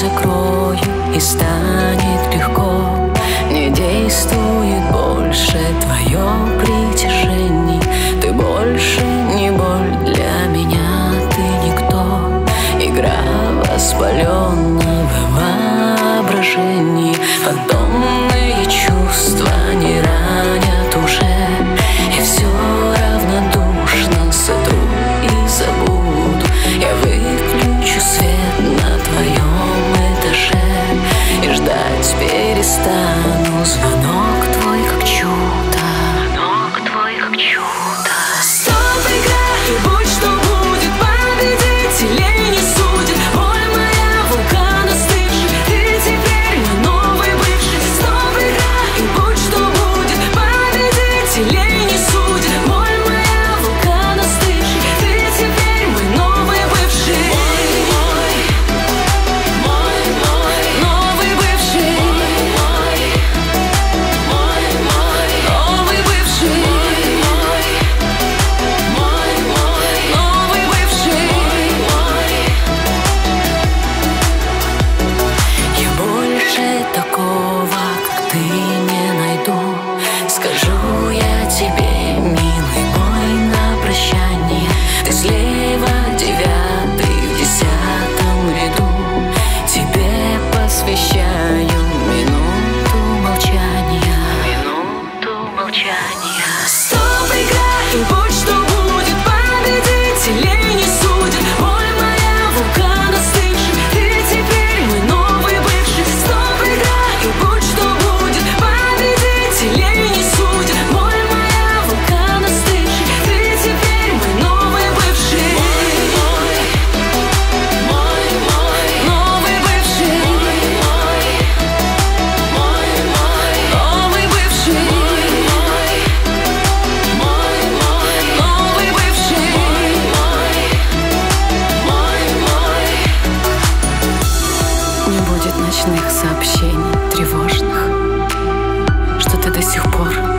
закрою и станет легко. ночных сообщений тревожных, что ты до сих пор